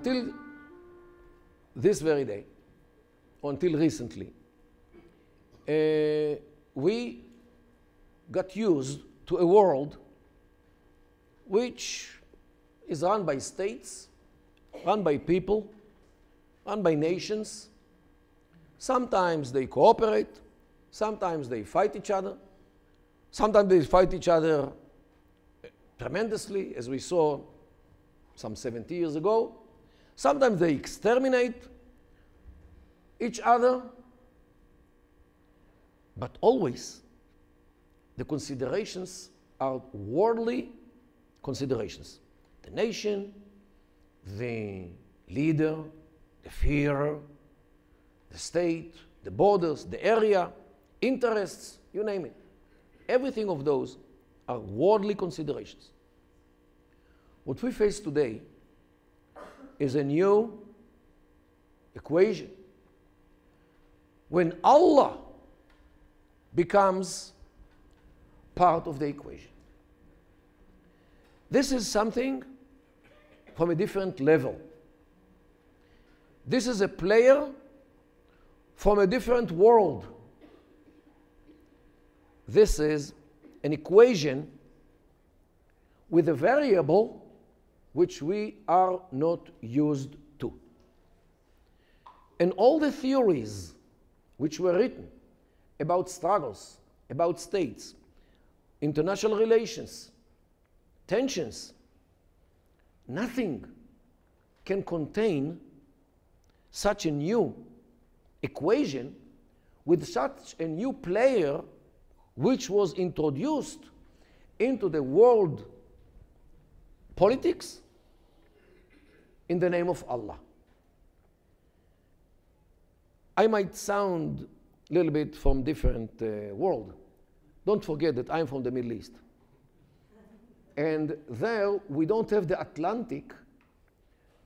until this very day, until recently, uh, we got used to a world which is run by states, run by people, run by nations. Sometimes they cooperate, sometimes they fight each other, sometimes they fight each other tremendously, as we saw some 70 years ago. Sometimes they exterminate each other, but always the considerations are worldly considerations. The nation, the leader, the fear, the state, the borders, the area, interests, you name it. Everything of those are worldly considerations. What we face today is a new equation. When Allah becomes part of the equation. This is something from a different level. This is a player from a different world. This is an equation with a variable which we are not used to. And all the theories which were written about struggles, about states, international relations, tensions, nothing can contain such a new equation with such a new player which was introduced into the world politics in the name of Allah. I might sound a little bit from different uh, world. Don't forget that I'm from the Middle East. And there we don't have the Atlantic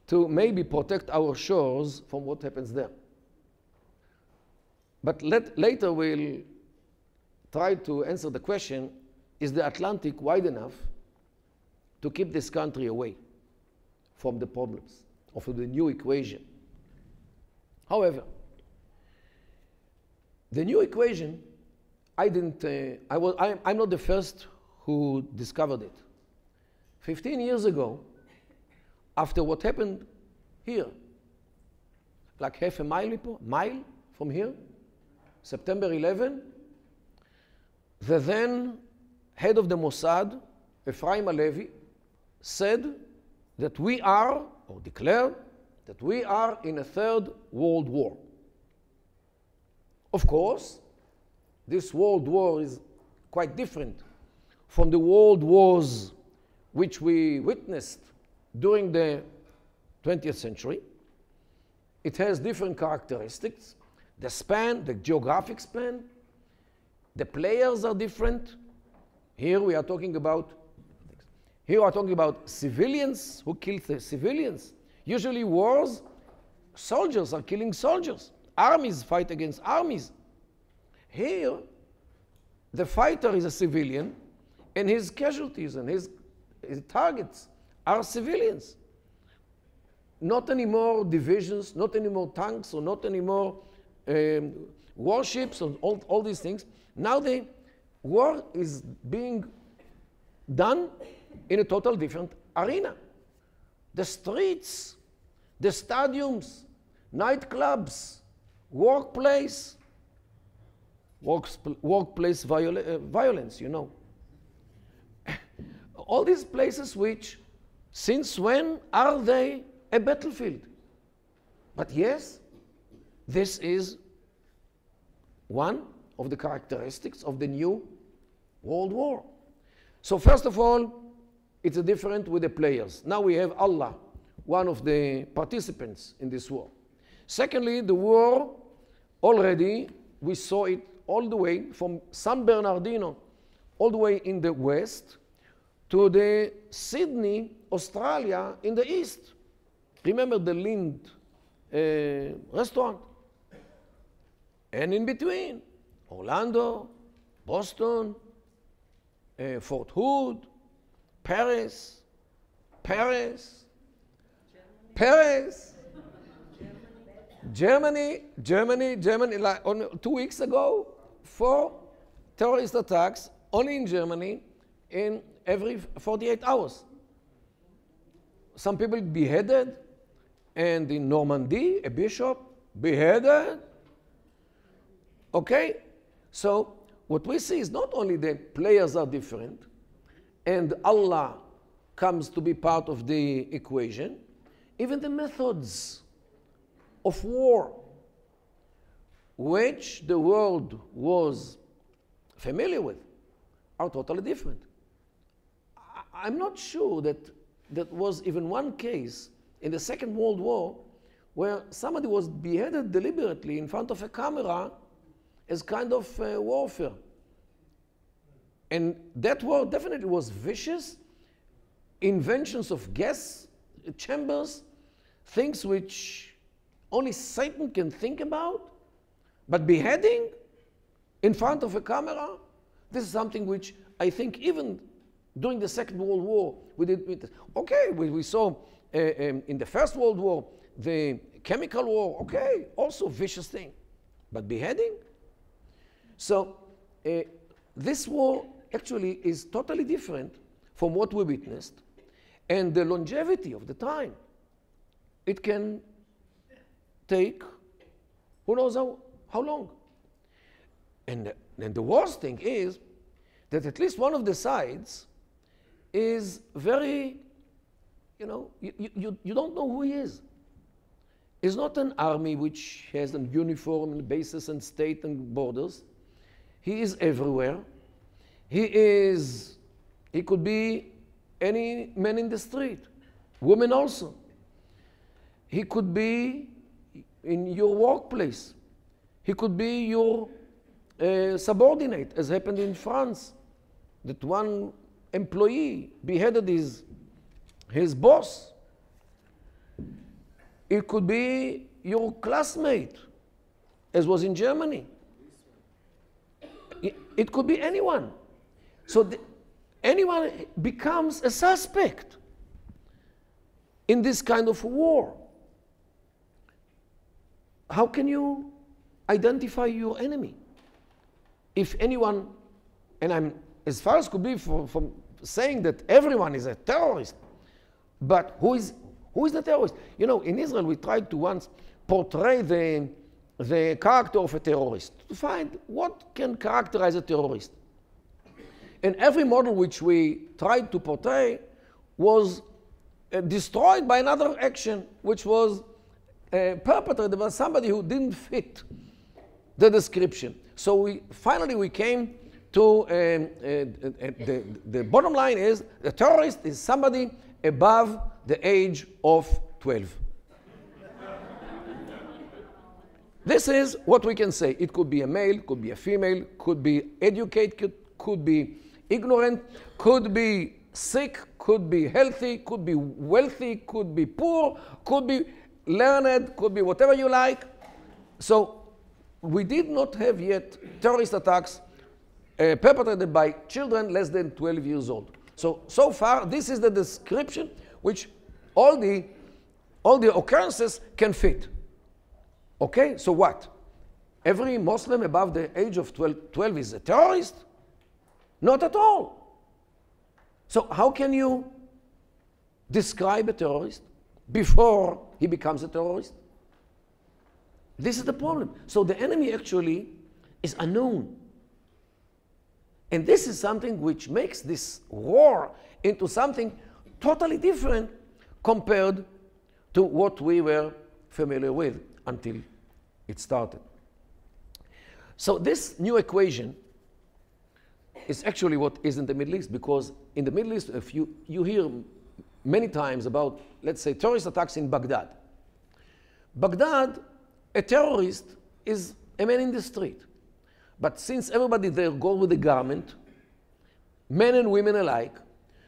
to maybe protect our shores from what happens there. But let, later we'll try to answer the question is the Atlantic wide enough to keep this country away from the problems of the new equation? However, the new equation, I didn't, uh, I was, I, I'm not the first who discovered it. 15 years ago, after what happened here, like half a mile, mile from here, September 11, the then head of the Mossad, Ephraim Halevy, said that we are, or declared, that we are in a third world war. Of course, this world war is quite different from the world wars which we witnessed during the 20th century. It has different characteristics. The span, the geographic span, the players are different. Here we are talking about here we are talking about civilians who kill the civilians. Usually wars, soldiers are killing soldiers. Armies fight against armies. Here, the fighter is a civilian, and his casualties and his, his targets are civilians. Not anymore divisions, not anymore tanks, or not anymore um, warships, or all, all these things. Now the war is being done in a total different arena. The streets, the stadiums, nightclubs, workplace, workplace uh, violence, you know. All these places which, since when are they a battlefield? But yes, this is one of the characteristics of the new World War. So first of all, it's different with the players. Now we have Allah, one of the participants in this war. Secondly, the war already, we saw it all the way from San Bernardino, all the way in the west, to the Sydney, Australia in the east. Remember the Lindt uh, restaurant? And in between, Orlando, Boston, uh, Fort Hood, Paris, Paris, Paris, Germany, Germany, Germany, like on, two weeks ago, four terrorist attacks only in Germany in every 48 hours. Some people beheaded, and in Normandy, a bishop beheaded. Okay? So, what we see is not only the players are different, and Allah comes to be part of the equation, even the methods of war, which the world was familiar with, are totally different. I'm not sure that there was even one case in the Second World War where somebody was beheaded deliberately in front of a camera as kind of uh, warfare. And that war definitely was vicious. Inventions of gas chambers, things which only Satan can think about. But beheading in front of a camera, this is something which I think even during the Second World War, we did. Okay, we, we saw uh, um, in the First World War the chemical war. Okay, also vicious thing, but beheading. So uh, this war actually is totally different from what we witnessed, and the longevity of the time. It can take who knows how, how long. And, and the worst thing is that at least one of the sides is very, you know, you, you, you don't know who he is. It's not an army which has a uniform and bases and state and borders. He is everywhere. He is, he could be any man in the street, women also. He could be in your workplace. He could be your uh, subordinate, as happened in France, that one employee beheaded his, his boss. It could be your classmate, as was in Germany. It, it could be anyone. So the, anyone becomes a suspect in this kind of war. How can you identify your enemy? If anyone, and I'm as far as could be from, from saying that everyone is a terrorist. But who is, who is the terrorist? You know, in Israel, we tried to once portray the, the character of a terrorist to find what can characterize a terrorist. And every model which we tried to portray was uh, destroyed by another action, which was uh, perpetrated by somebody who didn't fit the description. So we finally we came to um, uh, uh, the, the bottom line is the terrorist is somebody above the age of 12. this is what we can say. It could be a male, could be a female, could be educated, could be ignorant, could be sick, could be healthy, could be wealthy, could be poor, could be learned, could be whatever you like. So we did not have yet terrorist attacks uh, perpetrated by children less than 12 years old. So, so far, this is the description which all the, all the occurrences can fit. Okay, so what? Every Muslim above the age of 12, 12 is a terrorist? Not at all. So how can you describe a terrorist before he becomes a terrorist? This is the problem. So the enemy actually is unknown. And this is something which makes this war into something totally different compared to what we were familiar with until it started. So this new equation is actually what is in the Middle East because in the Middle East, if you, you hear many times about, let's say, terrorist attacks in Baghdad. Baghdad, a terrorist is a man in the street. But since everybody there go with a garment, men and women alike,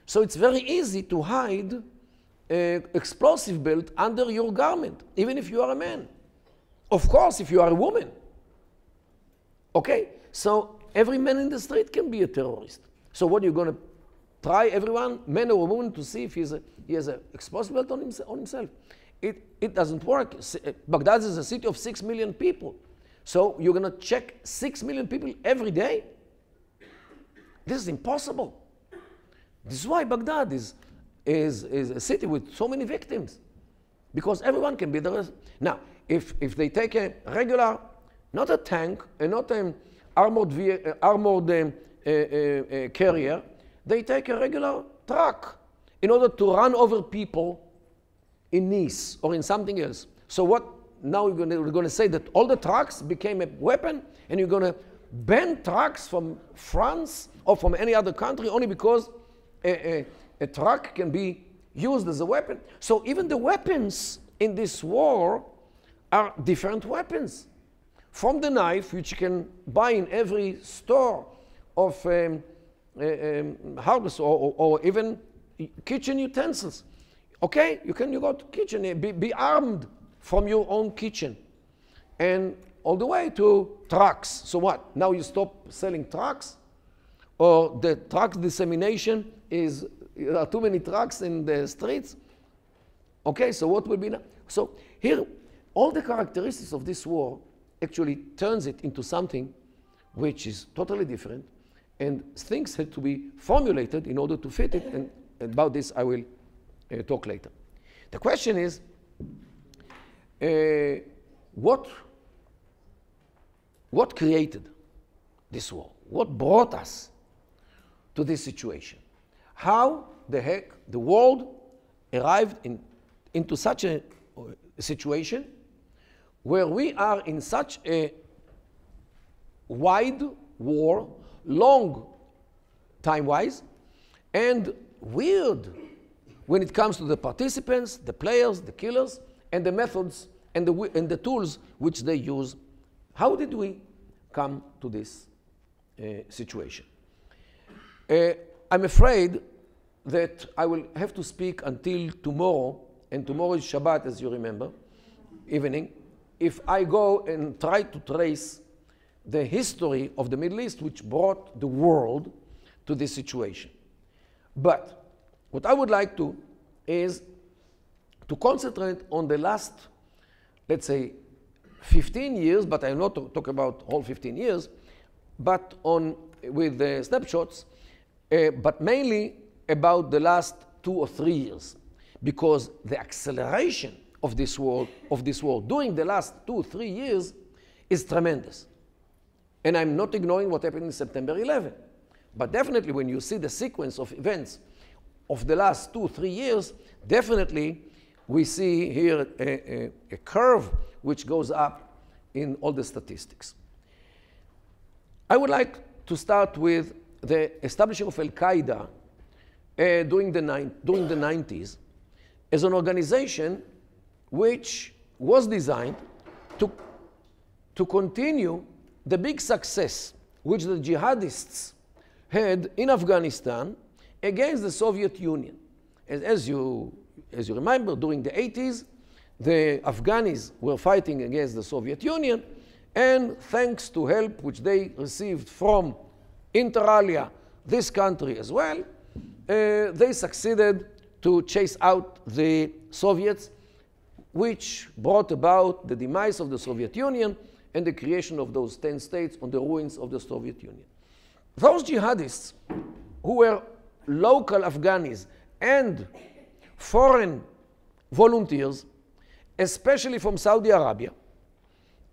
so it's very easy to hide an explosive belt under your garment, even if you are a man. Of course, if you are a woman. Okay, so every man in the street can be a terrorist. So what are you going to try everyone, man or woman, to see if he's a, he has an explosive belt on, himself, on himself? It, it doesn't work. Uh, Baghdad is a city of 6 million people. So you're going to check 6 million people every day? This is impossible. This is why Baghdad is, is, is a city with so many victims. Because everyone can be the Now, if, if they take a regular, not a tank, and not an armored, uh, armored uh, uh, carrier, they take a regular truck in order to run over people in Nice or in something else. So what now we're going to say that all the trucks became a weapon and you're going to ban trucks from France or from any other country only because a, a, a truck can be used as a weapon. So even the weapons in this war are different weapons. From the knife, which you can buy in every store of um, uh, um, or, or, or, even kitchen utensils. Okay, you can you go to kitchen, eh, be, be armed from your own kitchen. And all the way to trucks. So what? Now you stop selling trucks? Or the truck dissemination is, there are too many trucks in the streets? Okay, so what will be now? So here, all the characteristics of this war actually turns it into something which is totally different, and things had to be formulated in order to fit it, and about this I will uh, talk later. The question is, uh, what, what created this war? What brought us to this situation? How the heck the world arrived in, into such a, a situation where we are in such a wide war, long time-wise, and weird when it comes to the participants, the players, the killers, and the methods and the, and the tools which they use. How did we come to this uh, situation? Uh, I'm afraid that I will have to speak until tomorrow, and tomorrow is Shabbat, as you remember, evening, if I go and try to trace the history of the Middle East, which brought the world to this situation. But what I would like to is to concentrate on the last, let's say, 15 years, but I'm not talking about all 15 years, but on with the snapshots, uh, but mainly about the last two or three years, because the acceleration of this world of this war during the last two, three years is tremendous. And I'm not ignoring what happened in September 11. But definitely when you see the sequence of events of the last two, three years, definitely we see here a, a, a curve which goes up in all the statistics. I would like to start with the establishing of Al Qaeda uh, during, the during the 90s as an organization which was designed to, to continue the big success which the jihadists had in Afghanistan against the Soviet Union. As, as, you, as you remember, during the 80s, the Afghans were fighting against the Soviet Union, and thanks to help which they received from inter alia, this country as well, uh, they succeeded to chase out the Soviets, which brought about the demise of the Soviet Union and the creation of those 10 states on the ruins of the Soviet Union. Those jihadists who were local Afghans and foreign volunteers, especially from Saudi Arabia.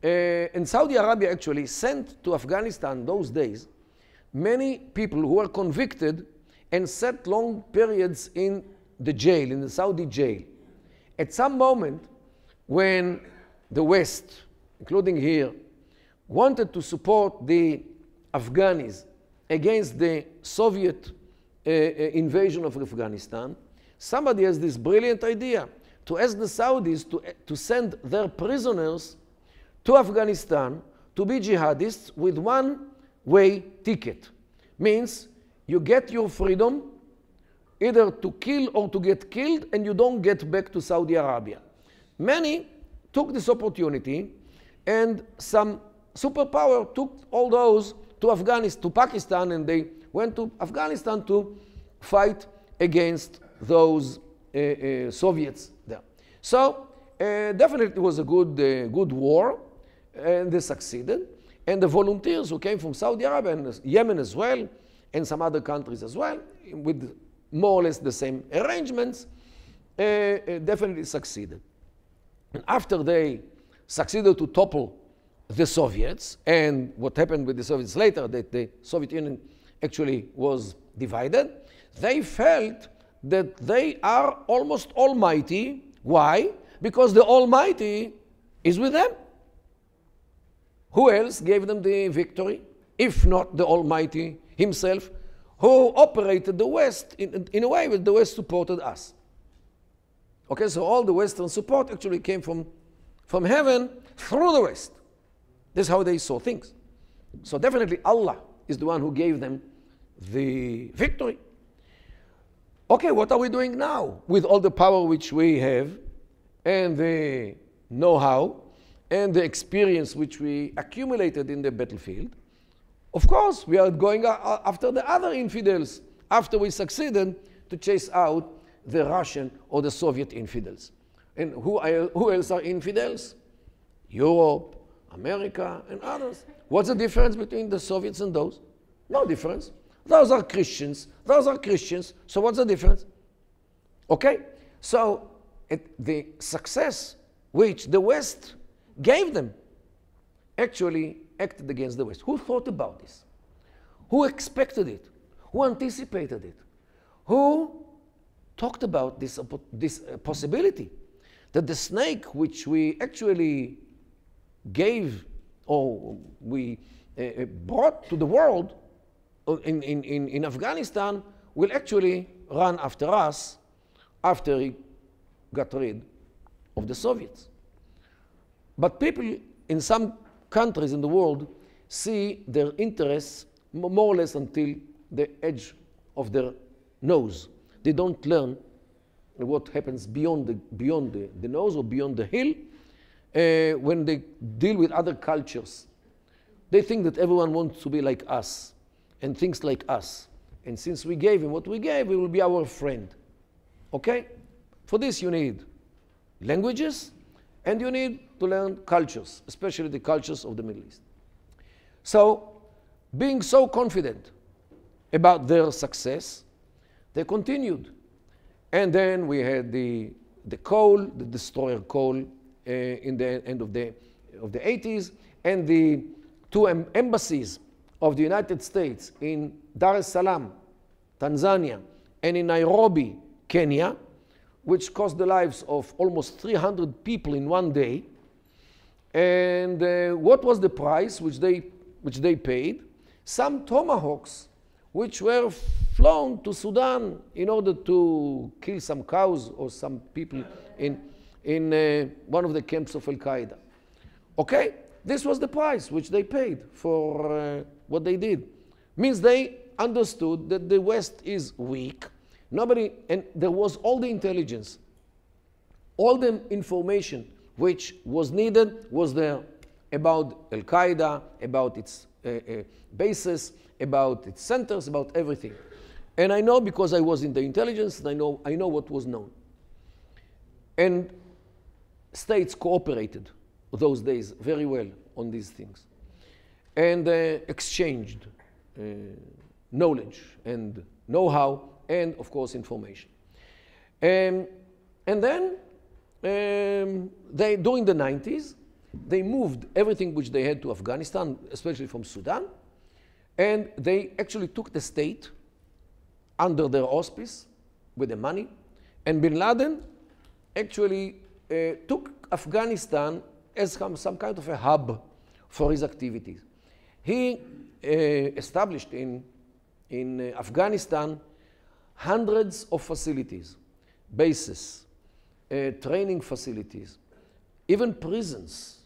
Uh, and Saudi Arabia actually sent to Afghanistan those days many people who were convicted and sat long periods in the jail, in the Saudi jail. At some moment, when the West, including here, wanted to support the Afghans against the Soviet uh, invasion of Afghanistan, somebody has this brilliant idea to ask the Saudis to, to send their prisoners to Afghanistan to be jihadists with one way ticket. Means you get your freedom either to kill or to get killed, and you don't get back to Saudi Arabia. Many took this opportunity, and some superpower took all those to Afghanistan, to Pakistan, and they went to Afghanistan to fight against those uh, uh, Soviets there. So uh, definitely it was a good, good war, and they succeeded. And the volunteers who came from Saudi Arabia and Yemen as well, and some other countries as well, with more or less the same arrangements, definitely succeeded. And after they succeeded to topple the Soviets, and what happened with the Soviets later, that the Soviet Union actually was divided, they felt that they are almost almighty. Why? Because the Almighty is with them. Who else gave them the victory, if not the Almighty Himself, who operated the West in, in a way that the West supported us? Okay, so all the Western support actually came from, from heaven through the West. This is how they saw things. So definitely Allah is the one who gave them the victory. Okay, what are we doing now with all the power which we have and the know how and the experience which we accumulated in the battlefield? Of course, we are going after the other infidels after we succeeded to chase out the Russian or the Soviet infidels. And who, who else are infidels? Europe, America, and others. What's the difference between the Soviets and those? No difference. Those are Christians. Those are Christians. So what's the difference? Okay? So it, the success which the West gave them actually acted against the West. Who thought about this? Who expected it? Who anticipated it? Who talked about this, this uh, possibility that the snake which we actually gave or we uh, uh, brought to the world uh, in, in, in, in Afghanistan will actually run after us after he got rid of the Soviets. But people in some countries in the world see their interests more or less until the edge of their nose. They don't learn what happens beyond the, beyond the, the nose or beyond the hill uh, when they deal with other cultures. They think that everyone wants to be like us and thinks like us. And since we gave him what we gave, he will be our friend. Okay? For this, you need languages and you need to learn cultures, especially the cultures of the Middle East. So, being so confident about their success, they continued. And then we had the, the Cole, the destroyer Cole, uh, in the end of the, of the 80s, and the two em embassies of the United States in Dar es Salaam, Tanzania, and in Nairobi, Kenya, which cost the lives of almost 300 people in one day. And uh, what was the price which they, which they paid? Some tomahawks which were flown to Sudan in order to kill some cows or some people in, in uh, one of the camps of Al Qaeda. Okay, this was the price which they paid for uh, what they did. Means they understood that the West is weak. Nobody, and there was all the intelligence, all the information which was needed was there about Al Qaeda, about its uh, uh, bases, about its centers, about everything. And I know because I was in the intelligence, and I know, I know what was known. And states cooperated those days very well on these things and uh, exchanged uh, knowledge and know-how and, of course, information. Um, and then um, they, during the 90s, they moved everything which they had to Afghanistan, especially from Sudan, and they actually took the state under their auspice with the money. And bin Laden actually uh, took Afghanistan as some kind of a hub for his activities. He uh, established in, in uh, Afghanistan hundreds of facilities, bases, uh, training facilities, even prisons,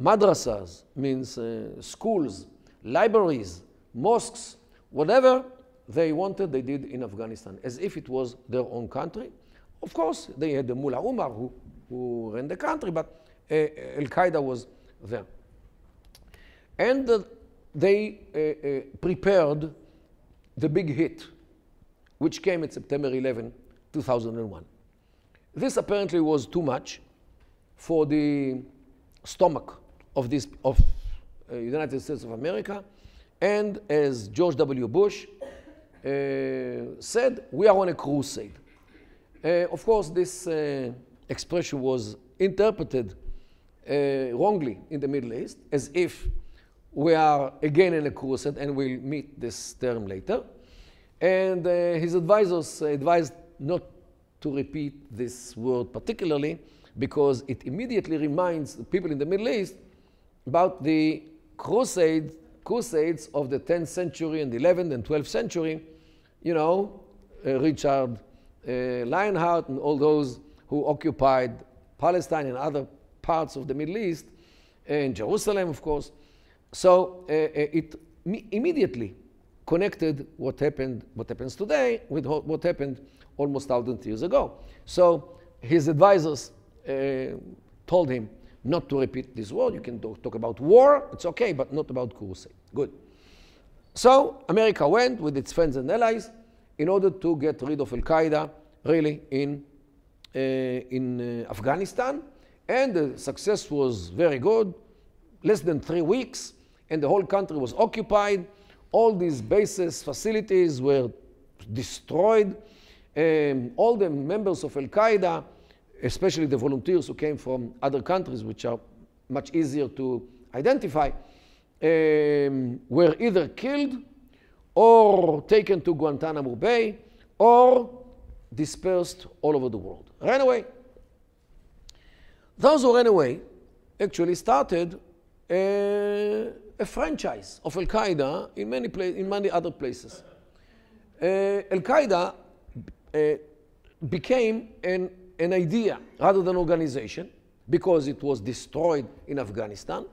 madrasas, means uh, schools, libraries, mosques, whatever they wanted, they did in Afghanistan, as if it was their own country. Of course, they had the Mullah Omar who, who ran the country, but uh, Al Qaeda was there. And uh, they uh, prepared the big hit, which came at September 11, 2001. This apparently was too much for the stomach of this of United States of America. And as George W. Bush uh, said, we are on a crusade. Uh, of course, this uh, expression was interpreted wrongly in the Middle East, as if we are again in a crusade, and we'll meet this term later. And uh, his advisors advised not to repeat this word particularly because it immediately reminds the people in the Middle East about the crusade, crusades of the 10th century and 11th and 12th century. You know, uh, Richard uh, Lionheart and all those who occupied Palestine and other parts of the Middle East, and Jerusalem, of course. So uh, uh it immediately connected what happened, what happens today with what happened almost thousand years ago. So his advisors uh, told him not to repeat this word. You can talk, talk about war, it's okay, but not about crusade. Good. So America went with its friends and allies in order to get rid of Al Qaeda, really in uh, in uh, Afghanistan, and the success was very good. Less than three weeks, and the whole country was occupied. All these bases, facilities were destroyed. Um, all the members of Al Qaeda, especially the volunteers who came from other countries, which are much easier to identify, um, were either killed or taken to Guantanamo Bay or dispersed all over the world. Ran away. Those who ran away actually started a, a franchise of Al Qaeda in many, in many other places. Uh, Al Qaeda uh, became an, an idea rather than organization because it was destroyed in Afghanistan.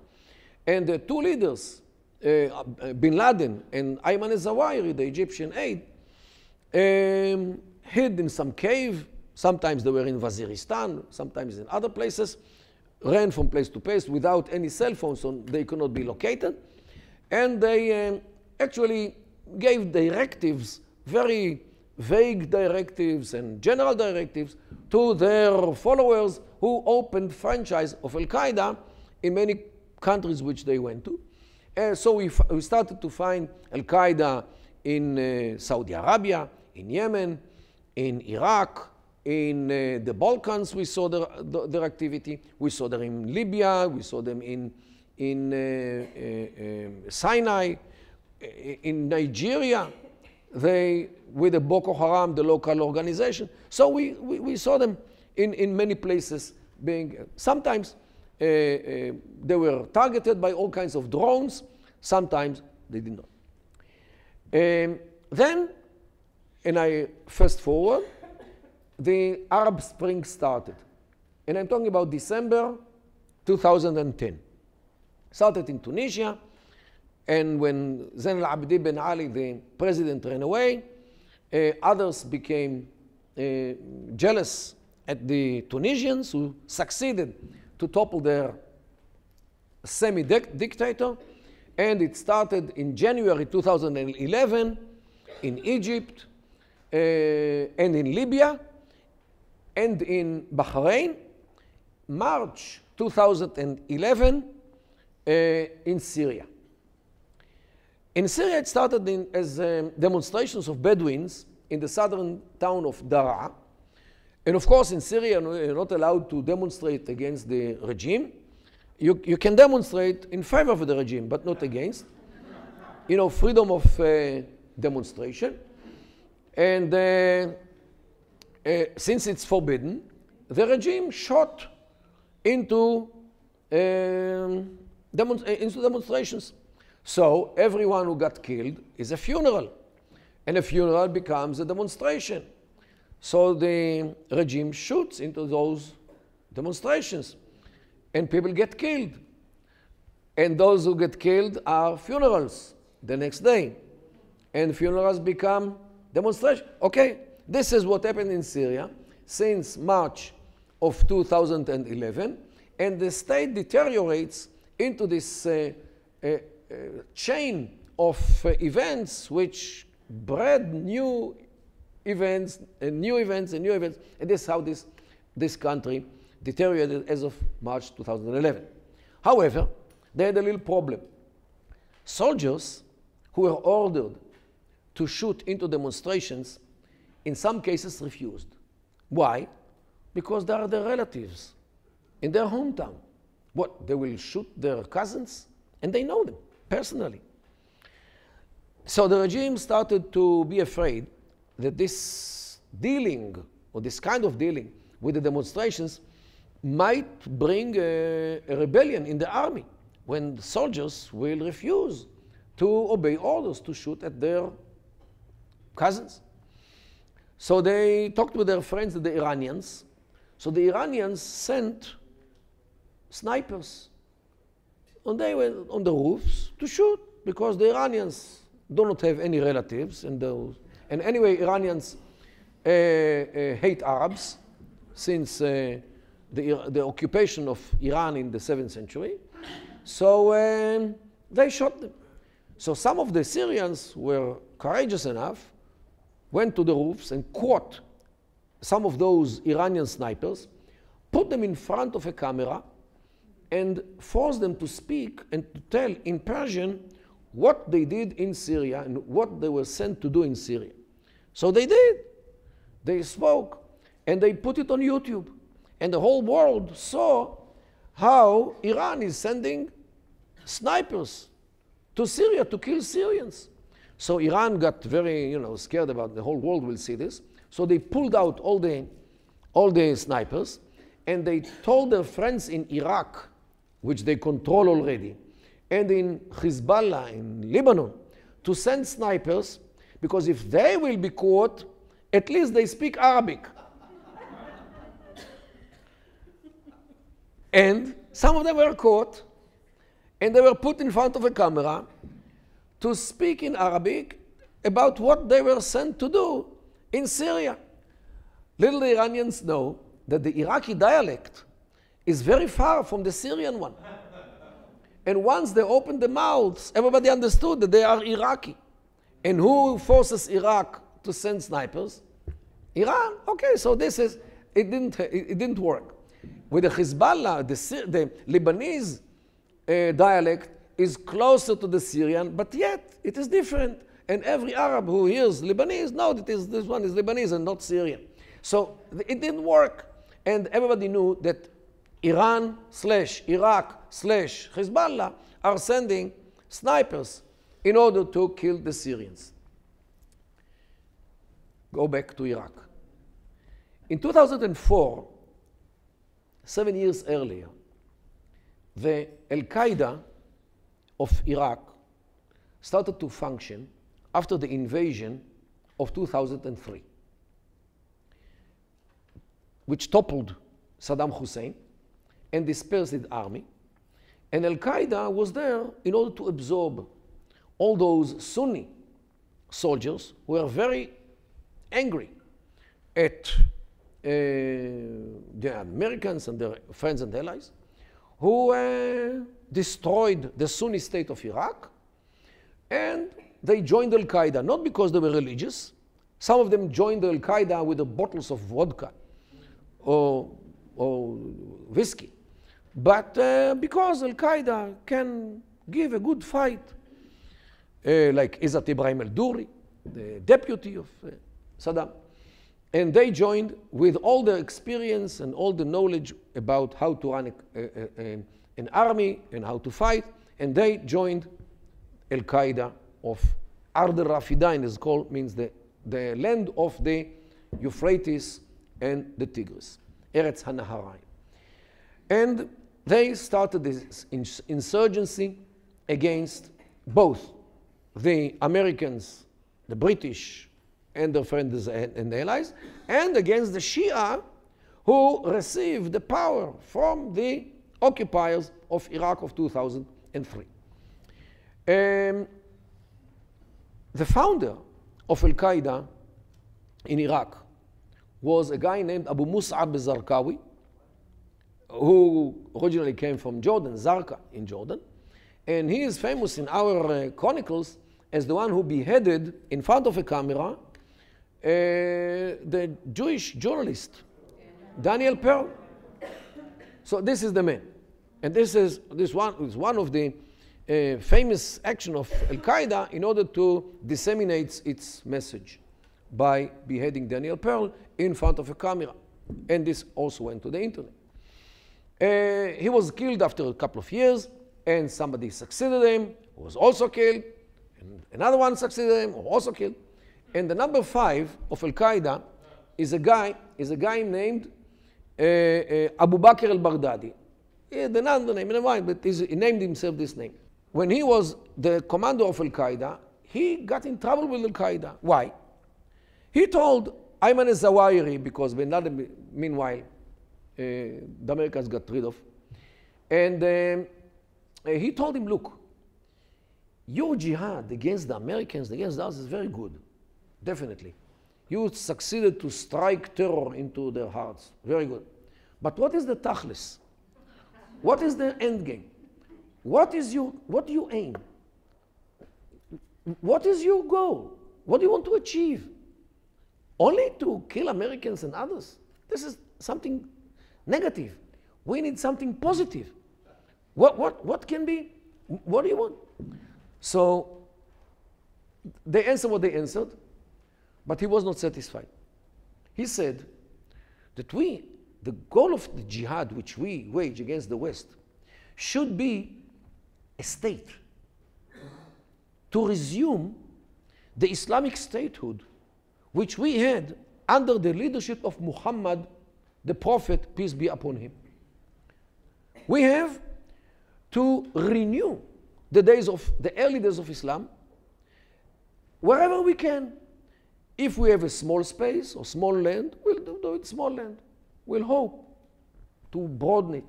And the two leaders, uh, bin Laden and Ayman al-Zawahiri, the Egyptian aide, um, hid in some cave. Sometimes they were in Waziristan, sometimes in other places, ran from place to place without any cell phones, so they could not be located. And they um, actually gave directives, very vague directives and general directives to their followers who opened franchise of Al-Qaeda in many countries which they went to. Uh, so we, we, started to find Al-Qaeda in uh, Saudi Arabia, in Yemen, in Iraq, in uh, the Balkans, we saw their, their, activity. We saw them in Libya. We saw them in, in uh, uh, um, Sinai. In Nigeria, they, with the Boko Haram, the local organization. So we, we, we saw them in, in many places being, sometimes uh, uh, they were targeted by all kinds of drones. Sometimes they did not. Um, then and I fast forward, the Arab Spring started. And I'm talking about December 2010. Started in Tunisia, and when Zain al-Abidin ben Ali, the president, ran away, uh, others became uh, jealous at the Tunisians who succeeded to topple their semi-dictator. And it started in January 2011 in Egypt, uh, and in Libya and in Bahrain, March 2011 uh, in Syria. In Syria, it started in, as um, demonstrations of Bedouins in the southern town of Daraa. And of course, in Syria, you're not allowed to demonstrate against the regime. You, you can demonstrate in favor of the regime, but not against. You know, freedom of uh, demonstration. And uh, uh, since it's forbidden, the regime shot into, um, uh, into demonstrations. So everyone who got killed is a funeral, and a funeral becomes a demonstration. So the regime shoots into those demonstrations, and people get killed. And those who get killed are funerals the next day. And funerals become demonstrations. Okay, this is what happened in Syria since March of 2011, and the state deteriorates into this uh, uh, chain of uh, events which bred new events and new events and new events, and this is how this, this country deteriorated as of March 2011. However, they had a little problem. Soldiers who were ordered to shoot into demonstrations in some cases refused. Why? Because they are their relatives in their hometown. What? They will shoot their cousins? And they know them personally. So the regime started to be afraid that this dealing, or this kind of dealing with the demonstrations, might bring a, a rebellion in the army when the soldiers will refuse to obey orders to shoot at their cousins. So they talked with their friends, the Iranians. So the Iranians sent snipers. And they went on the roofs to shoot because the Iranians do not have any relatives in those. And anyway, Iranians uh, uh, hate Arabs since uh, the, the occupation of Iran in the 7th century. So um, they shot them. So some of the Syrians were courageous enough, went to the roofs and caught some of those Iranian snipers, put them in front of a camera, and force them to speak and to tell in Persian what they did in Syria and what they were sent to do in Syria. So they did. They spoke and they put it on YouTube. And the whole world saw how Iran is sending snipers to Syria to kill Syrians. So Iran got very, you know, scared about the whole world will see this. So they pulled out all the, all the snipers and they told their friends in Iraq, which they control already, and in Hezbollah in Lebanon, to send snipers because if they will be caught, at least they speak Arabic. and some of them were caught and they were put in front of a camera to speak in Arabic about what they were sent to do in Syria. Little Iranians know that the Iraqi dialect is very far from the Syrian one. And once they opened the mouths, everybody understood that they are Iraqi. And who forces Iraq to send snipers? Iran. Okay, so this is, it didn't, it, didn't work. With the Hezbollah, the, the Lebanese uh, dialect is closer to the Syrian, but yet it is different. And every Arab who hears Lebanese knows that this one is Lebanese and not Syrian. So it didn't work. And everybody knew that Iran slash Iraq slash Hezbollah are sending snipers in order to kill the Syrians. Go back to Iraq. In 2004, seven years earlier, the Al Qaeda of Iraq started to function after the invasion of 2003, which toppled Saddam Hussein and dispersed his army. And Al Qaeda was there in order to absorb all those Sunni soldiers who were very angry at uh, the Americans and their friends and allies who uh, destroyed the Sunni state of Iraq and they joined Al Qaeda, not because they were religious. Some of them joined Al Qaeda with the bottles of vodka or, or whiskey, but uh, because Al Qaeda can give a good fight, uh, like Izzat Ibrahim al Duri, the deputy of uh, Saddam. And they joined with all the experience and all the knowledge about how to run a, a, a, an army and how to fight. And they joined Al Qaeda of Ard Rafidain, is called, means the, the land of the Euphrates and the Tigris, Eretz Hanaharain. And they started this insurgency against both the Americans, the British, and their friends and allies, and against the Shia who received the power from the occupiers of Iraq of 2003. Um, the founder of Al Qaeda in Iraq was a guy named Abu Mus'ab al Zarqawi, who originally came from Jordan, Zarqa in Jordan. And he is famous in our uh, chronicles as the one who beheaded in front of a camera uh, the Jewish journalist, Daniel Pearl. So this is the man. And this is, this one, is one of the uh, famous action of Al-Qaeda in order to disseminate its message by beheading Daniel Pearl in front of a camera. And this also went to the internet. Uh, he was killed after a couple of years, and somebody succeeded him, who was also killed, and another one succeeded him, who was also killed. And the number five of Al Qaeda is a guy, is a guy named uh, uh, Abu Bakr al-Baghdadi. Yeah, the other name, never mind, but he named himself this name. When he was the commander of Al Qaeda, he got in trouble with Al Qaeda. Why? He told Ayman al-Zawahiri, because Bin Laden, meanwhile, the Americans got rid of, and um, uh, he told him, look, your jihad against the Americans, against us, is very good, definitely. You succeeded to strike terror into their hearts. Very good. But what is the tachlis? What is the end game? What is your, what do you aim? What is your goal? What do you want to achieve? Only to kill Americans and others? This is something negative. We need something positive. What, what, what can be? What do you want? So they answered what they answered. But he was not satisfied. He said that we, the goal of the jihad which we wage against the West, should be a state to resume the Islamic statehood which we had under the leadership of Muhammad, the Prophet, peace be upon him. We have to renew the days of the early days of Islam wherever we can. If we have a small space or small land, we'll do, it small land. We'll hope to broaden it.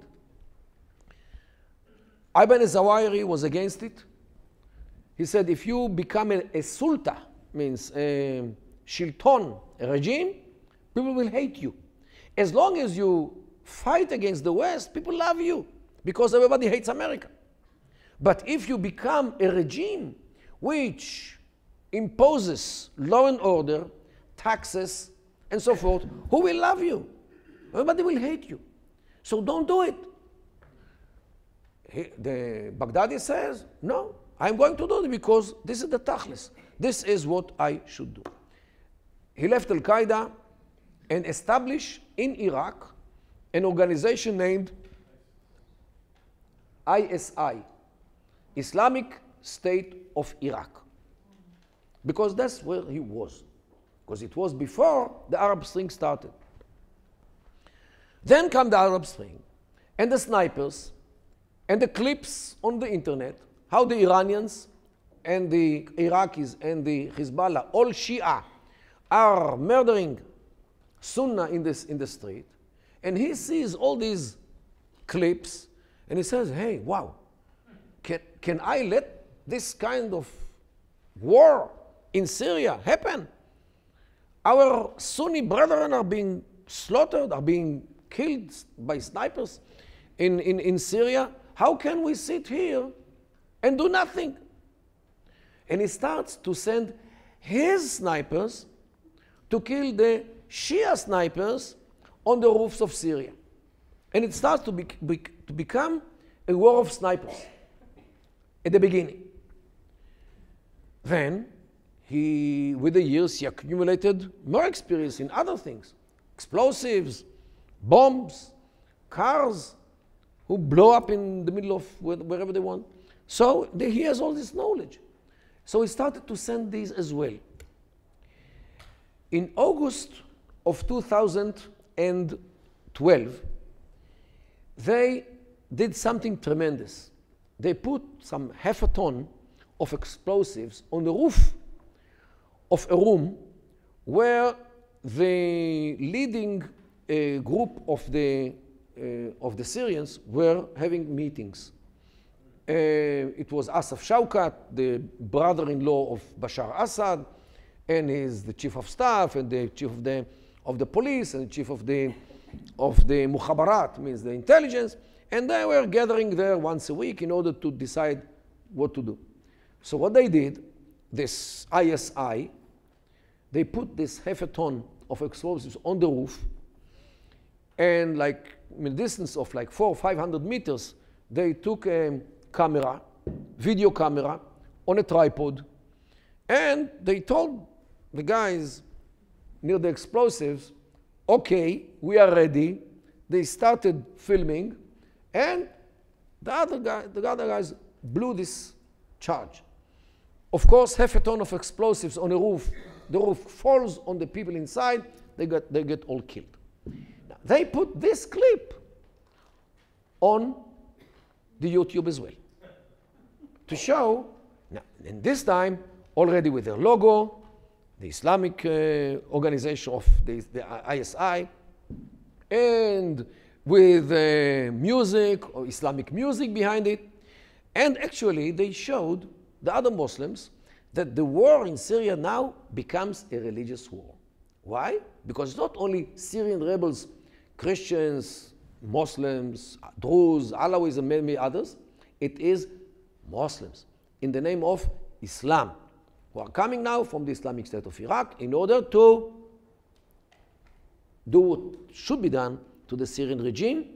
Ayman Zawahiri was against it. He said, if you become a, a sulta, means a shilton, a regime, people will hate you. As long as you fight against the West, people love you because everybody hates America. But if you become a regime which imposes law and order, taxes, and so forth, who will love you? Everybody will hate you. So don't do it. He, the Baghdadi says, no, I'm going to do it because this is the tachlis. This is what I should do. He left Al Qaeda and established in Iraq an organization named ISI, Islamic State of Iraq because that's where he was. Because it was before the Arab Spring started. Then come the Arab Spring and the snipers and the clips on the internet, how the Iranians and the Iraqis and the Hezbollah, all Shia, are murdering Sunnah in, this, in the street. And he sees all these clips and he says, hey, wow, can, can I let this kind of war in Syria happen. Our Sunni brethren are being slaughtered, are being killed by snipers in, in, in Syria. How can we sit here and do nothing? And he starts to send his snipers to kill the Shia snipers on the roofs of Syria. And it starts to, be, be, to become a war of snipers at the beginning. Then he, with the years, he accumulated more experience in other things explosives, bombs, cars, who blow up in the middle of wherever they want. So he has all this knowledge. So he started to send these as well. In August of 2012, they did something tremendous. They put some half a ton of explosives on the roof of a room where the leading uh, group of the, uh, of the Syrians were having meetings. Uh, it was Asaf Shaukat, the brother-in-law of Bashar Assad, and he's the chief of staff and the chief of the, of the police and the chief of the, of the mukhabarat, means the intelligence, and they were gathering there once a week in order to decide what to do. So what they did, this ISI, they put this half a ton of explosives on the roof and like in a distance of like four or 500 meters, they took a camera, video camera, on a tripod, and they told the guys near the explosives, okay, we are ready. They started filming, and the other, guy, the other guys blew this charge. Of course, half a ton of explosives on a roof. The roof falls on the people inside. They get, they get all killed. Now, they put this clip on the YouTube as well to show, now, and this time already with their logo, the Islamic uh, organization of the, the, ISI, and with uh, music or Islamic music behind it. And actually, they showed the other Muslims that the war in Syria now becomes a religious war. Why? Because not only Syrian rebels, Christians, Muslims, Druze, Alawis, and many others. It is Muslims in the name of Islam who are coming now from the Islamic State of Iraq in order to do what should be done to the Syrian regime,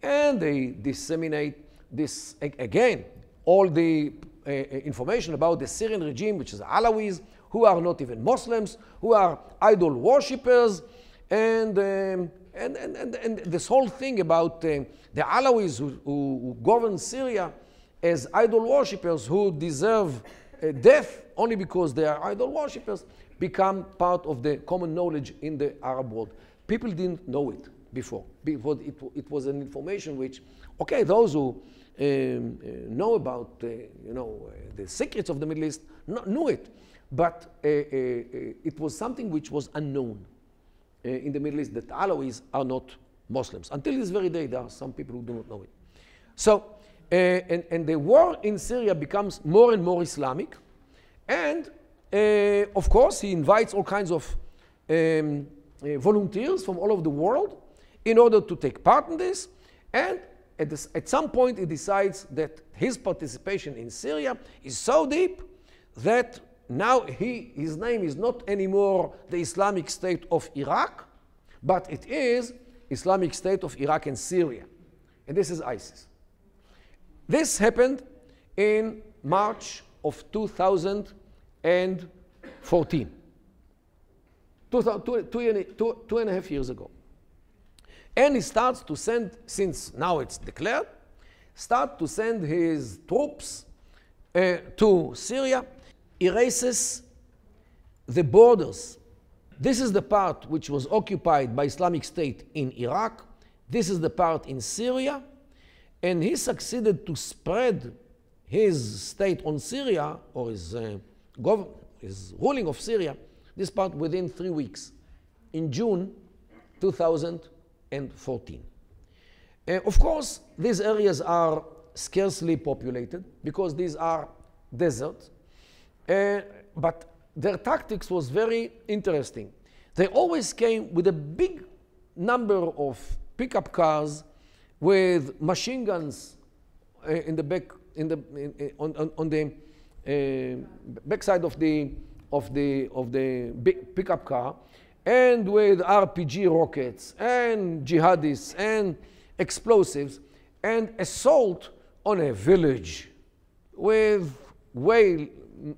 and they disseminate this again, all the uh, uh, information about the Syrian regime, which is Alawis, who are not even Muslims, who are idol worshippers, and, um, and, and, and, and, this whole thing about uh, the Alawis who, who, who govern Syria as idol worshippers who deserve uh, death only because they are idol worshippers become part of the common knowledge in the Arab world. People didn't know it before. Before it, it was an information which, okay, those who um, uh, know about, uh, you know, uh, the secrets of the Middle East knew it, but uh, uh, it was something which was unknown in the Middle East that Alawis are not Muslims. Until this very day, there are some people who do not know it. So uh, and, and, the war in Syria becomes more and more Islamic. And uh, of course, he invites all kinds of um, uh, volunteers from all over the world in order to take part in this. And at, this, at some point, he decides that his participation in Syria is so deep that now he, his name is not anymore the Islamic State of Iraq, but it is Islamic State of Iraq and Syria. And this is ISIS. This happened in March of 2014, two, and a half years ago. And he starts to send, since now it's declared, start to send his troops uh, to Syria, erases the borders. This is the part which was occupied by Islamic State in Iraq. This is the part in Syria and he succeeded to spread his state on Syria, or his, uh, gov- his ruling of Syria, this part within three weeks, in June 2014. Uh, of course, these areas are scarcely populated because these are deserts. Uh, but their tactics was very interesting. They always came with a big number of pickup cars with machine guns uh, in the back, in the, in, on, on, on, the uh, backside of the, of the, of the big pickup car, and with RPG rockets and jihadists and explosives, and assault on a village with way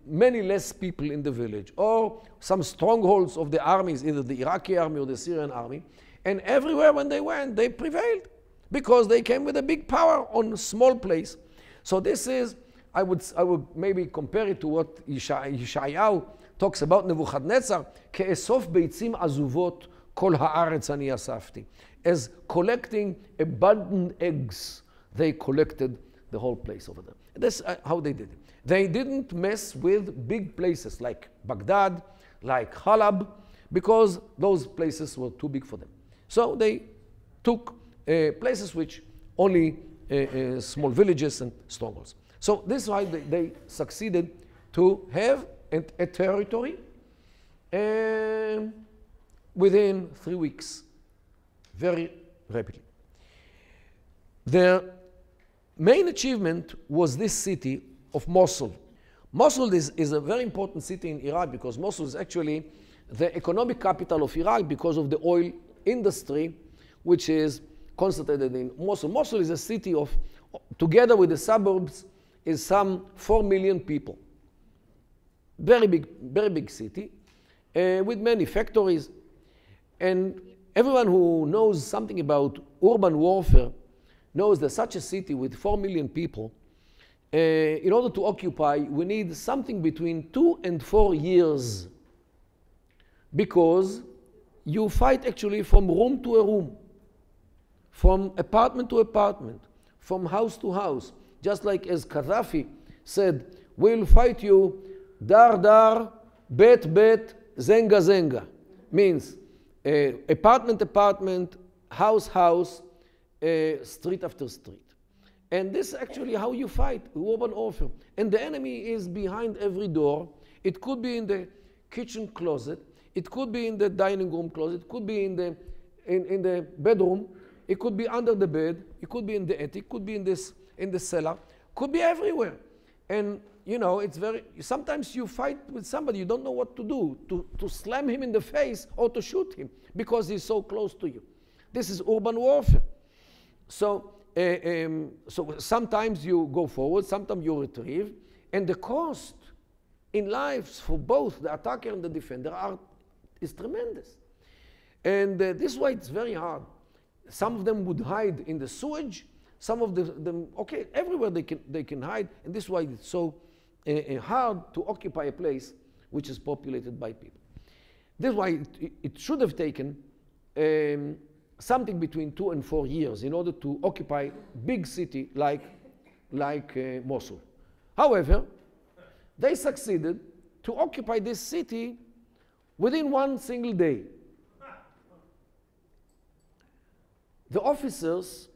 many less people in the village, or some strongholds of the armies, either the Iraqi army or the Syrian army, and everywhere when they went, they prevailed because they came with a big power on a small place. So this is, I would, I would maybe compare it to what Yeshayahu talks about Nebuchadnezzar, כאסוף ביצים עזובות כל הארץ אני אספתי. As collecting abundant eggs, they collected the whole place over there. That's uh, how they did it. They didn't mess with big places like Baghdad, like Halab, because those places were too big for them. So they took uh, places which only uh, uh, small villages and strongholds. So this is why they, they succeeded to have a, a territory um, within three weeks, very rapidly. Their main achievement was this city of Mosul. Mosul is, is a very important city in Iraq because Mosul is actually the economic capital of Iraq because of the oil industry which is concentrated in Mosul. Mosul is a city of, together with the suburbs, is some 4 million people. Very big, very big city uh, with many factories. And everyone who knows something about urban warfare knows that such a city with 4 million people, uh, in order to occupy, we need something between two and four years because you fight actually from room to a room, from apartment to apartment, from house to house. Just like as Gaddafi said, we'll fight you dar dar, bet bet, zenga zenga. Means uh, apartment apartment, house house, uh, street after street. And this is actually how you fight urban warfare. And the enemy is behind every door. It could be in the kitchen closet. It could be in the dining room closet. It could be in the, in, in the bedroom. It could be under the bed. It could be in the attic. Could be in, this, in the cellar. Could be everywhere. And, you know, it's very, sometimes you fight with somebody, you don't know what to do, to, to slam him in the face or to shoot him because he's so close to you. This is urban warfare. So, uh, um, so sometimes you go forward, sometimes you retrieve, and the cost in lives for both the attacker and the defender are, is tremendous. And uh, this is why it's very hard. Some of them would hide in the sewage. Some of the, them, okay, everywhere they can, they can hide. And this is why it's so uh, hard to occupy a place which is populated by people. This is why it, it should have taken um, something between two and four years in order to occupy a big city like, like uh, Mosul. However, they succeeded to occupy this city within one single day. The officers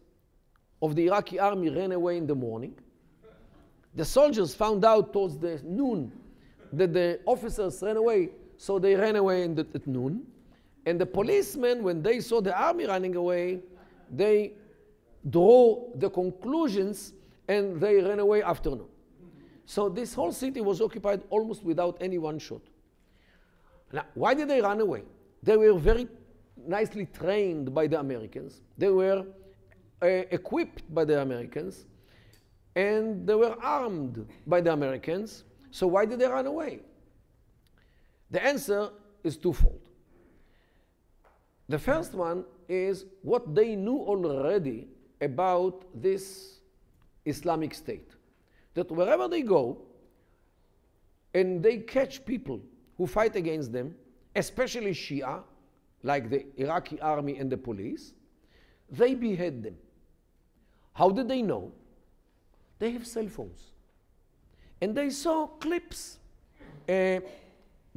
of the Iraqi army ran away in the morning. The soldiers found out towards the noon that the officers ran away, so they ran away the, at noon. And the policemen, when they saw the army running away, they drew the conclusions and they ran away afternoon. So this whole city was occupied almost without any one shot. Now, why did they run away? They were very nicely trained by the Americans. They were uh, equipped by the Americans. And they were armed by the Americans. So why did they run away? The answer is twofold. The first one is what they knew already about this Islamic State. That wherever they go and they catch people who fight against them, especially Shia, like the Iraqi army and the police, they behead them. How did they know? They have cell phones. And they saw clips. Uh,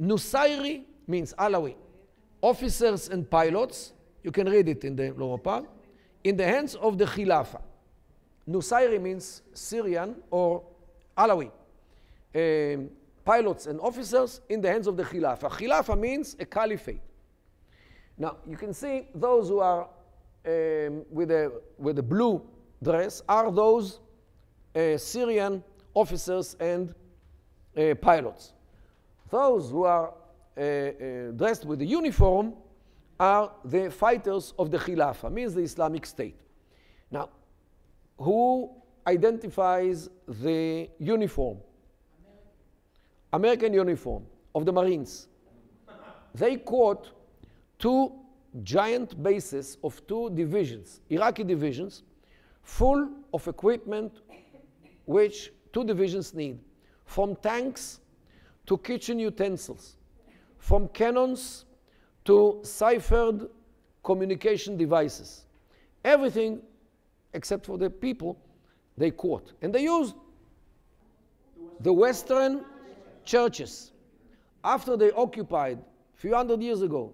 Nusayri means Alawi officers and pilots, you can read it in the lower part, in the hands of the Khilafah. Nusayri means Syrian or Alawi. Um, pilots and officers in the hands of the Khilafah. Khilafah means a caliphate. Now, you can see those who are um, with, a, with a blue dress are those uh, Syrian officers and uh, pilots. Those who are uh, uh, dressed with the uniform are the fighters of the Khilafah, means the Islamic State. Now, who identifies the uniform? American uniform of the Marines. They caught two giant bases of two divisions, Iraqi divisions, full of equipment which two divisions need, from tanks to kitchen utensils from cannons to ciphered communication devices. Everything except for the people they caught. And they used the Western churches. After they occupied, a few hundred years ago,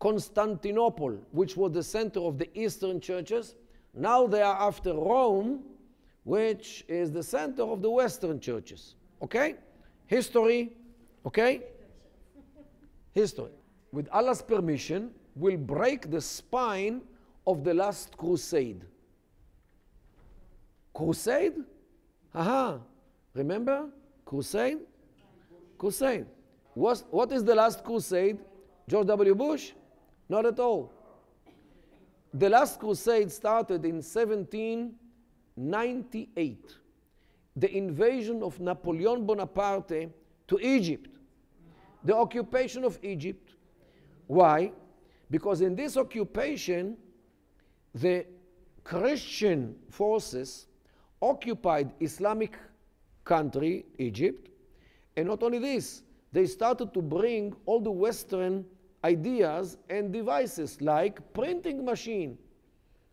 Constantinople, which was the center of the Eastern churches, now they are after Rome, which is the center of the Western churches. Okay? History, okay? history. With Allah's permission, will break the spine of the last crusade. Crusade? Aha. Remember? Crusade? Crusade. What, what is the last crusade? George W. Bush? Not at all. the last crusade started in 1798. The invasion of Napoleon Bonaparte to Egypt. The occupation of Egypt. Why? Because in this occupation, the Christian forces occupied Islamic country, Egypt, and not only this, they started to bring all the Western ideas and devices like printing machine,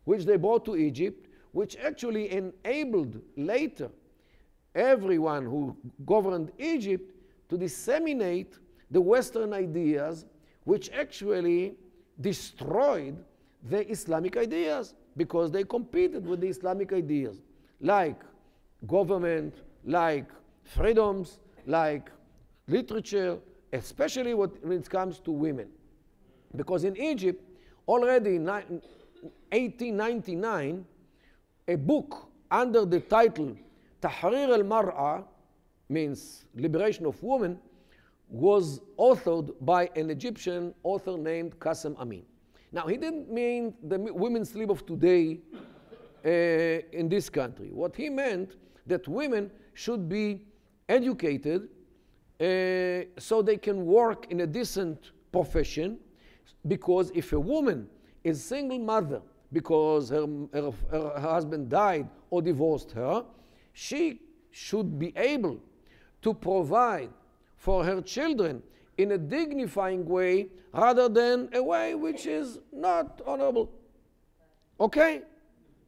which they brought to Egypt, which actually enabled later everyone who governed Egypt to disseminate the Western ideas, which actually destroyed the Islamic ideas because they competed with the Islamic ideas, like government, like freedoms, like literature, especially when it comes to women. Because in Egypt, already in 1899, a book under the title Tahrir al-Mar'a, means liberation of women, was authored by an Egyptian author named Qasim Amin. Now, he didn't mean the women's lib of today uh, in this country. What he meant that women should be educated uh, so they can work in a decent profession because if a woman is single mother because her, her, her husband died or divorced her, she should be able to provide for her children in a dignifying way rather than a way which is not honorable. Okay?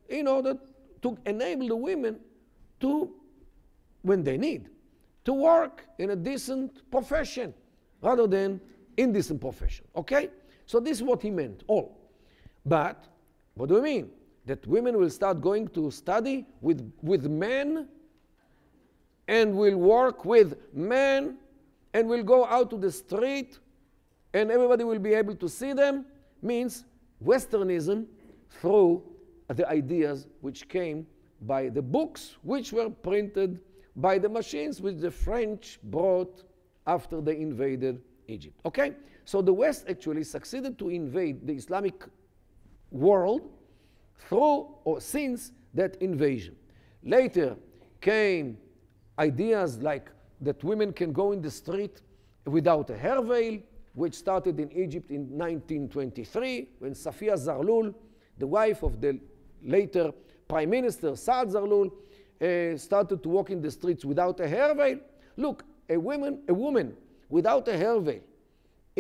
In order to enable the women to, when they need, to work in a decent profession rather than indecent profession. Okay? So this is what he meant, all. But what do we mean? That women will start going to study with, with men and will work with men and will go out to the street and everybody will be able to see them means Westernism through the ideas which came by the books which were printed by the machines which the French brought after they invaded Egypt. Okay? So the West actually succeeded to invade the Islamic world through or since that invasion. Later came ideas like that women can go in the street without a hair veil, which started in Egypt in 1923 when Safia Zaghlul, the wife of the later Prime Minister Saad Zaghlul, uh, started to walk in the streets without a hair veil. Look, a woman, a woman without a hair veil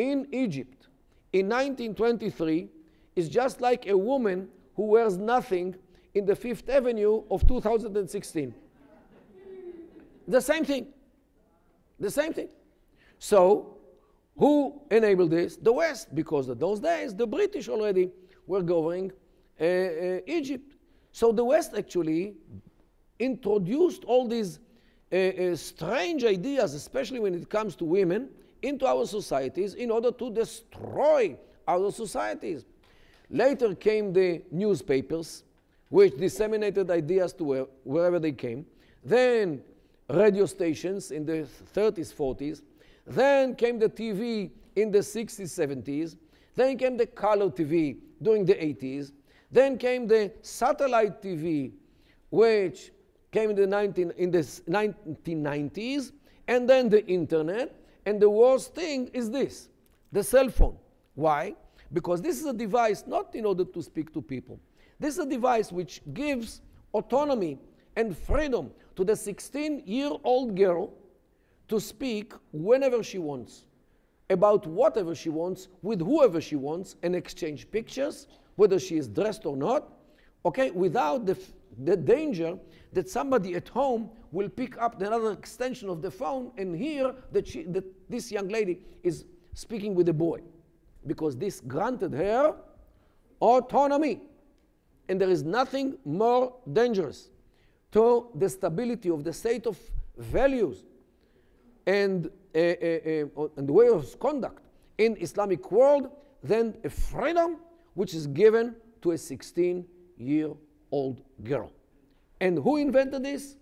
in Egypt in 1923 is just like a woman who wears nothing in the Fifth Avenue of 2016. The same thing. The same thing. So, who enabled this? The West, because in those days the British already were governing uh, uh, Egypt. So the West actually introduced all these uh, uh, strange ideas, especially when it comes to women, into our societies in order to destroy our societies. Later came the newspapers, which disseminated ideas to where, wherever they came. Then radio stations in the 30s, 40s. Then came the TV in the 60s, 70s. Then came the color TV during the 80s. Then came the satellite TV, which came in the, 19, in the 1990s, and then the internet. And the worst thing is this the cell phone. Why? Because this is a device not in order to speak to people. This is a device which gives autonomy and freedom to the 16 year old girl to speak whenever she wants, about whatever she wants, with whoever she wants, and exchange pictures, whether she is dressed or not, okay, without the, the danger that somebody at home will pick up another extension of the phone and hear that, she, that this young lady is speaking with a boy. Because this granted her autonomy. And there is nothing more dangerous to the stability of the state of values and, uh, uh, uh, and the way of conduct in Islamic world than a freedom which is given to a 16 year old girl. And who invented this?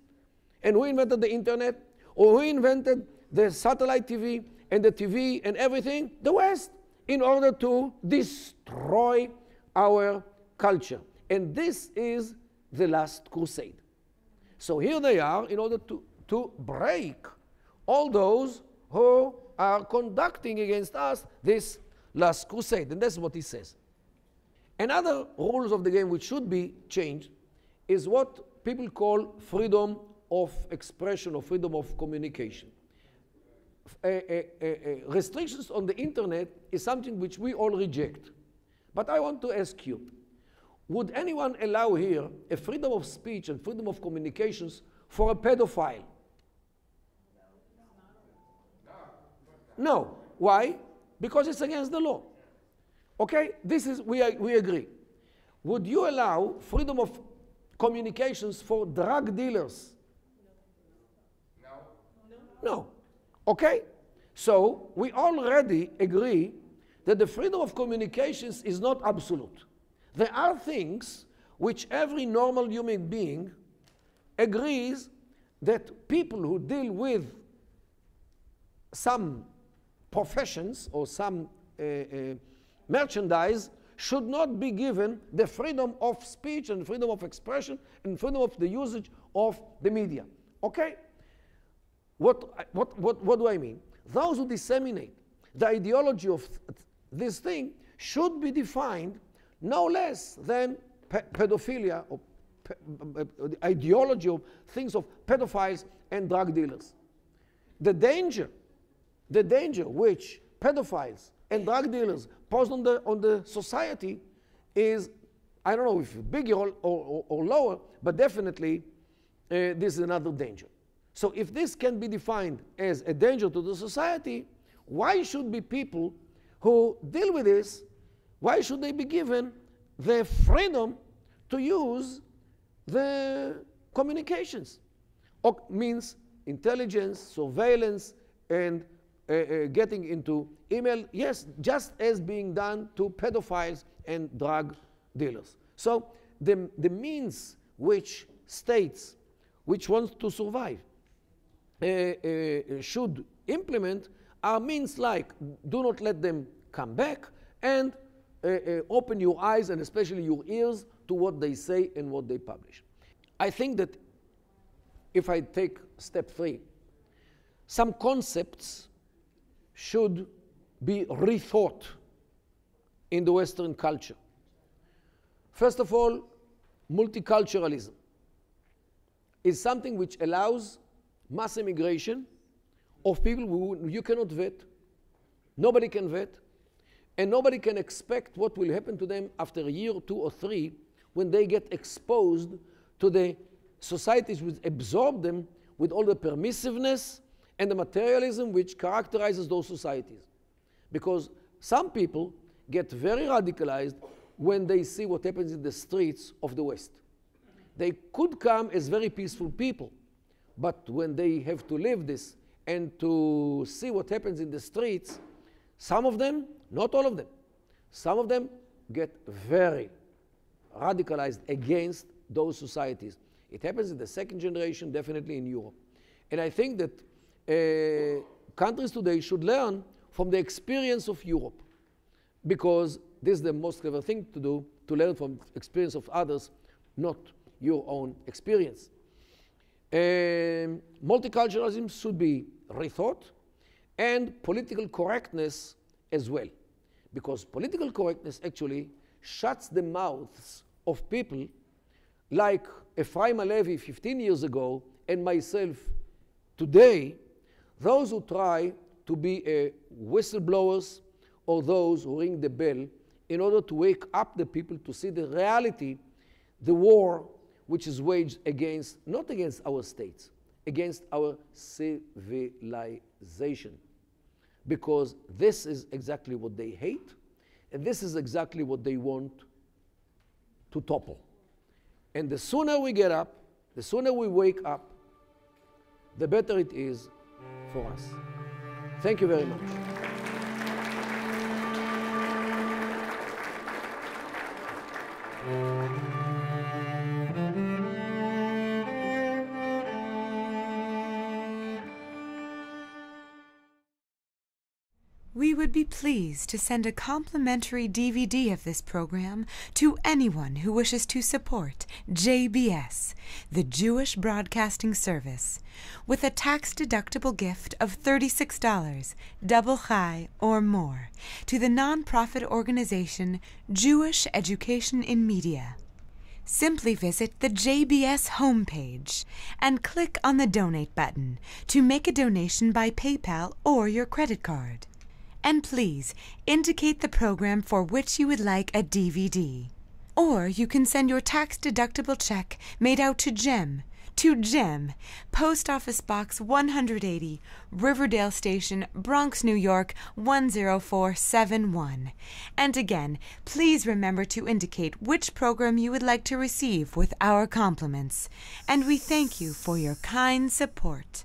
And who invented the internet? Or who invented the satellite TV and the TV and everything? The West, in order to destroy our culture. And this is the last crusade. So here they are in order to, to break all those who are conducting against us this last crusade. And that's what he says. Another rules of the game which should be changed is what people call freedom of expression or freedom of communication. Uh, uh, uh, restrictions on the internet is something which we all reject. But I want to ask you, would anyone allow here a freedom of speech and freedom of communications for a pedophile? No. Why? Because it's against the law. Okay, this is, we, we agree. Would you allow freedom of communications for drug dealers? No. No. Okay? So we already agree that the freedom of communications is not absolute. There are things which every normal human being agrees that people who deal with some professions or some uh, uh, merchandise should not be given the freedom of speech and freedom of expression and freedom of the usage of the media. Okay? What, what, what, what do I mean? Those who disseminate the ideology of th this thing should be defined no less than pe pedophilia or pe the ideology of things of pedophiles and drug dealers. The danger, the danger which pedophiles and drug dealers pose on the, on the society is, I don't know if bigger or, or, or lower, but definitely uh, this is another danger. So if this can be defined as a danger to the society, why should be people who deal with this, why should they be given the freedom to use the communications? Or means intelligence, surveillance, and uh, uh, getting into email, yes, just as being done to pedophiles and drug dealers. So the, the means which states which wants to survive uh, uh, should implement are means like do not let them come back and uh, open your eyes and especially your ears to what they say and what they publish. I think that if I take step three, some concepts should be rethought in the Western culture. First of all, multiculturalism is something which allows mass immigration of people who you cannot vet, nobody can vet, and nobody can expect what will happen to them after a year two or three when they get exposed to the societies which absorb them with all the permissiveness and the materialism which characterizes those societies. Because some people get very radicalized when they see what happens in the streets of the West. They could come as very peaceful people, but when they have to live this and to see what happens in the streets, some of them, not all of them, some of them get very radicalized against those societies. It happens in the second generation, definitely in Europe. And I think that uh, countries today should learn from the experience of Europe because this is the most clever thing to do, to learn from experience of others, not your own experience. Um, multiculturalism should be rethought and political correctness as well. Because political correctness actually shuts the mouths of people like Efraim Halevy 15 years ago and myself today, those who try to be a whistleblowers or those who ring the bell in order to wake up the people to see the reality, the war which is waged against, not against our states, against our civilization. Because this is exactly what they hate, and this is exactly what they want to topple. And the sooner we get up, the sooner we wake up, the better it is for us. Thank you very much. Would be pleased to send a complimentary DVD of this program to anyone who wishes to support JBS, the Jewish Broadcasting Service, with a tax deductible gift of $36, double high or more, to the nonprofit organization Jewish Education in Media. Simply visit the JBS homepage and click on the donate button to make a donation by PayPal or your credit card. And please indicate the program for which you would like a DVD. Or you can send your tax deductible check made out to Jem to Jem, Post Office Box 180, Riverdale Station, Bronx, New York 10471. And again, please remember to indicate which program you would like to receive with our compliments. And we thank you for your kind support.